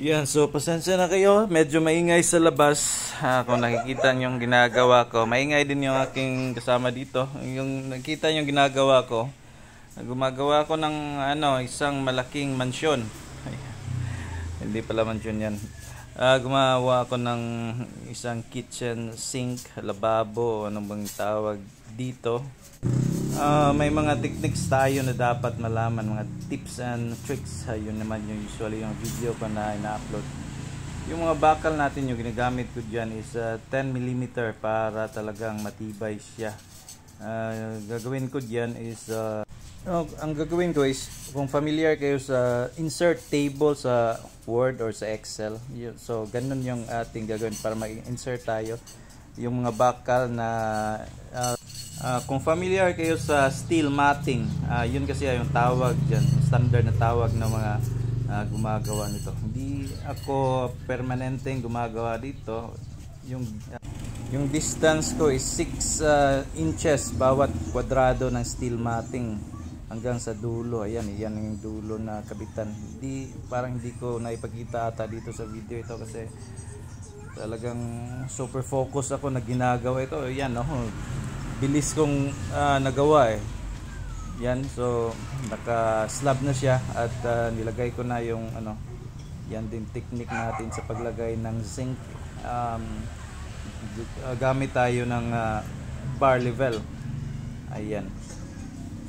Yan, so pasensya na kayo. Medyo maingay sa labas. Ha, kung nakikita niyo yung ginagawa ko. Maingay din yung aking kasama dito. Yung nakita niyo yung ginagawa ko. Gumagawa ko ng ano, isang malaking mansyon. Hindi pala mansyon yan. Ah, gumawa ako ng isang kitchen sink, lababo, ano bang tawag dito. Ah, may mga techniques tayo na dapat malaman, mga tips and tricks. Ah, yun naman yung usually yung video ko na ina-upload. Yung mga bakal natin, yung ginagamit ko dyan is ah, 10mm para talagang matibay siya. Ah, gagawin ko dyan is ah, Oh, ang gagawin ko is kung familiar kayo sa insert table sa Word or sa Excel. So ganun yung ating gagawin para mag-insert tayo yung mga bakal na ah, ah, kung familiar kayo sa steel matting, ah, yun kasi yung tawag diyan, standard na tawag ng mga ah, gumagawa nito. Hindi ako permanenteng gumagawa dito. Yung yung distance ko is 6 inches bawat kwadrado ng steel matting hanggang sa dulo. Ayan, yan yung dulo na kabitan. Hindi, parang hindi ko naipakita ata dito sa video ito kasi talagang super focus ako na ginagawa ito. Ayan, oh, bilis kong ah, nagawa eh. Yan, so naka-slab na siya at ah, nilagay ko na yung ano, yan din technique natin sa paglagay ng zinc. Um, gamit tayo ng ah, bar level. Ayan.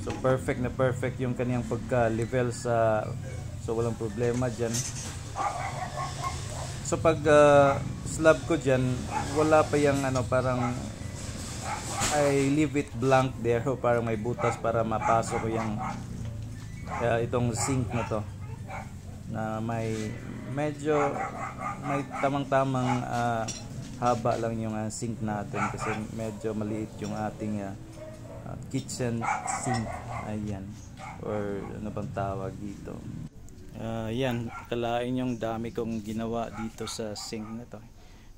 So perfect na perfect yung kaniyang pagka-level sa so walang problema diyan. So pag ah, slab ko diyan, wala pa yung ano parang I leave it blank there o parang may butas para mapasok yung ah, itong sink na to na may medyo may tamang-tamang ah, haba lang yung ah, sink natin kasi medyo maliit yung ating ah, kitchen sink. Ayan. Or ano bang tawag dito? Ah, yan. Kalain yung dami kong ginawa dito sa sink na to.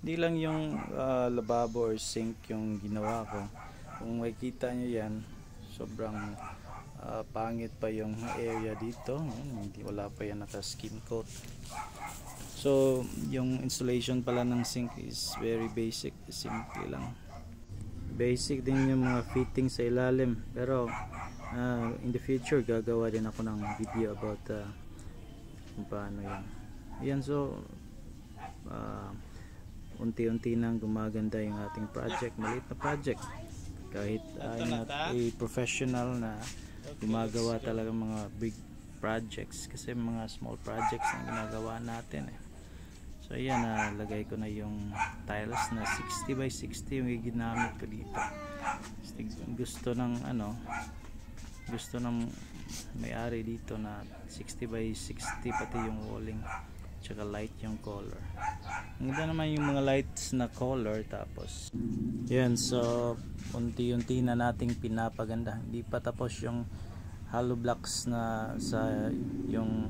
Hindi lang yung ah, lababo or sink yung ginawa ko. Kung makikita nyo yan sobrang ah, pangit pa yung area dito. Yan, hindi wala pa yan naka skin coat. So yung installation pala ng sink is very basic. Simple lang basic din yung mga fitting sa ilalim. Pero ah, in the future gagawa din ako ng video about kung paano yan yan so ah, unti-unti nang gumaganda yung ating project. Maliit na project. Kahit uh, not a professional na gumagawa talaga mga big projects. Kasi mga small projects ang ginagawa natin eh So ayan, nalagay ko na yung tiles na 60 by 60 yung ginamit ko dito. Gusto ng ano, gusto ng may-ari dito na 60 by 60 pati yung walling tsaka light yung color. Ang ganda naman yung mga lights na color tapos yan so unti-unti na nating pinapaganda. Hindi pa tapos yung hollow blocks na sa yung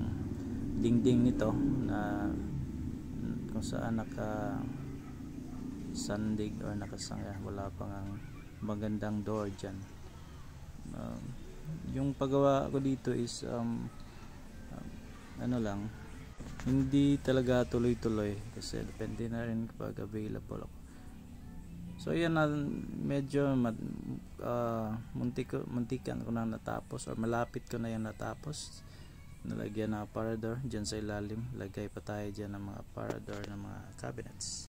dingding nito na kung saan naka sandig or nakasanga wala pang ang magandang door dyan. Um, yung paggawa ko dito is um, um, ano lang hindi talaga tuloy-tuloy kasi depende na rin kapag available ako. So yan na medyo mad, uh, muntik, muntikan ko na natapos or malapit ko na yan natapos nalagyan ng aparador dyan sa ilalim. Lagay pa tayo dyan ng mga aparador ng mga cabinets